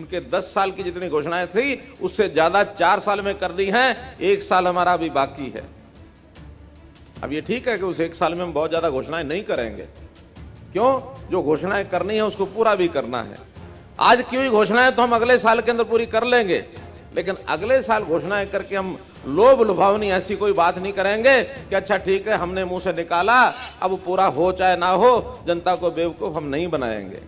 उनके 10 साल की जितनी घोषणाएँ थी, उससे ज़्यादा चार साल में कर दी हैं, एक साल हमारा अभी बाकी है। अब ये ठीक है कि उस एक साल में हम बहुत ज़्यादा घोषणाएँ नहीं करेंगे। क्यों? जो घोषणाएँ करनी है, उसको पूरा भी करना है। आज की हुई घोषणाएँ तो हम अगले साल के अंदर पूरी कर लेंगे। लेकिन अगले साल घोषणाएँ करके हम लोभ लुभावनी ऐसी कोई बात नहीं करेंगे कि अच्छा ठीक है, हमने मुँह से निकाला, अब पूरा हो चाहे ना हो, जनता को बेवकूफ़ हम नहीं बनाएँगे।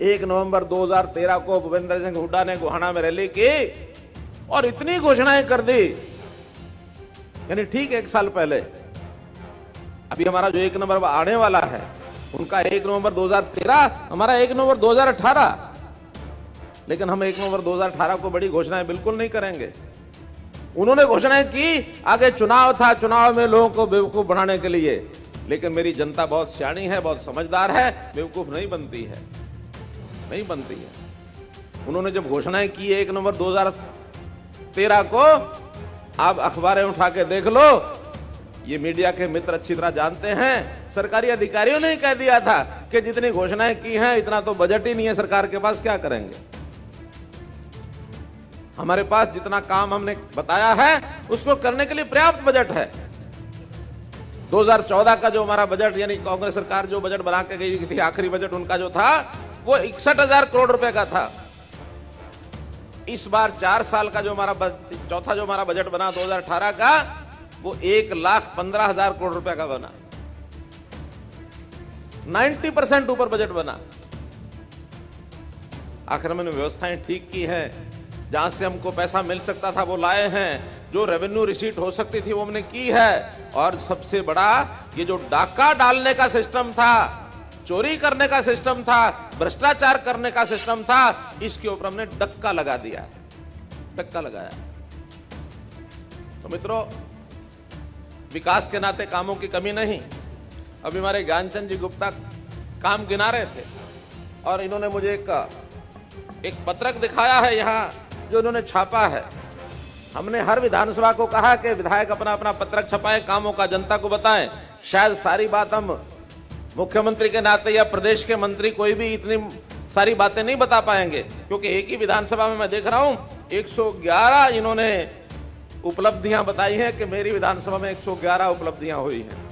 एक नवंबर 2013 को भूपेंद्र सिंह हुड्डा ने गुहाना में रैली की और इतनी घोषणाएँ कर दी। यानी ठीक एक साल पहले। अभी हमारा जो एक नंबर आने वाला है, उनका एक नवंबर 2013 हमारा एक नवंबर 2018 लेकिन हम एक नवंबर 2018 को बड़ी घोषणाएँ बिल्कुल नहीं करेंगे। उन्होंने घोषणाएँ की, आगे चुनाव था, चुनाव में लोगों को बेवकूफ़ बनाने के लिए। लेकिन मेरी जनता बहुत सियाणी है, बहुत समझदार है, बेवकूफ़ नहीं बनती है। नहीं बनती है। उन्होंने जब घोषणाएँ की एक नवंबर 2013 को, आप अखबारें उठा के देख लो। ये मीडिया के मित्र अच्छी तरह जानते हैं। सरकारी अधिकारियों ने कह दिया था कि जितनी घोषणाएँ की हैं, इतना तो बजट ही नहीं है सरकार के पास, क्या करेंगे? हमारे पास जितना काम हमने बताया है, उसको करने के लिए पर्याप्त बजट है। 2014 का जो हमारा बजट, यानी कांग्रेस सरकार जो बजट बना के गई थी, आखिरी बजट उनका जो था वो इकसठ हज़ार करोड़ रुपए का था। इस बार चार साल का जो हमारा चौथा जो हमारा बजट बना 2018 का, वो एक लाख पंद्रह हज़ार करोड़ रुपए का बना। 90 परसेंट ऊपर बजट बना। आखिर मैंने व्यवस्थाएँ ठीक की है। जहाँ से हमको पैसा मिल सकता था, वो लाए हैं। जो रेवेन्यू रिसीट हो सकती थी, वो हमने की है। और सबसे बड़ा, ये जो डाका डालने का सिस्टम था चोरी करने का सिस्टम था, भ्रष्टाचार करने का सिस्टम था, इसके ऊपर हमने डक्का लगा दिया डक्का लगाया तो मित्रों, विकास के नाते कामों की कमी नहीं। अभी हमारे ज्ञानचंद जी गुप्ता काम गिना रहे थे और इन्होंने मुझे एक एक पत्रक दिखाया है यहाँ, जो इन्होंने छापा है। हमने हर विधानसभा को कहा कि विधायक अपना अपना पत्रक छपाएँ, कामों का जनता को बताएँ। शायद सारी बात हम मुख्यमंत्री के नाते या प्रदेश के मंत्री कोई भी इतनी सारी बातें नहीं बता पाएँगे, क्योंकि एक ही विधानसभा में मैं देख रहा हूँ 111 इन्होंने उपलब्धियाँ बताई हैं कि मेरी विधानसभा में 111 उपलब्धियाँ हुई हैं।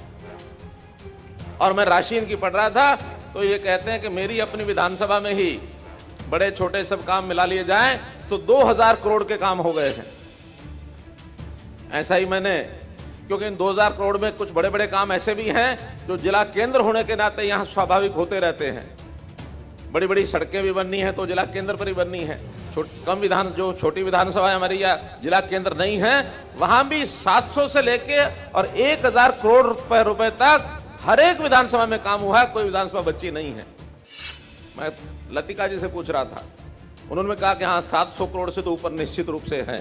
और मैं राशि इनकी पढ़ रहा था तो ये कहते हैं कि मेरी अपनी विधानसभा में ही बड़े छोटे सब काम मिला लिए जाएँ तो 2000 करोड़ के काम हो गए हैं। ऐसा ही मैंने क्योंकि इन 2000 करोड़ में कुछ बड़े बड़े काम ऐसे भी हैं जो जिला केंद्र होने के नाते यहाँ स्वाभाविक होते रहते हैं। बड़ी बड़ी सड़कें भी बननी है तो जिला केंद्र पर ही बननी है। कम विधान, जो छोटी विधानसभा हमारी या जिला केंद्र नहीं है, वहाँ भी 700 से लेके और 1000 करोड़ रुपए रुपए तक हर एक विधानसभा में काम हुआ है, कोई विधानसभा बच्ची नहीं है। मैं लतिका जी से पूछ रहा था। उन्होंने कहा कि हाँ 700 करोड़ से तो ऊपर निश्चित रूप से है।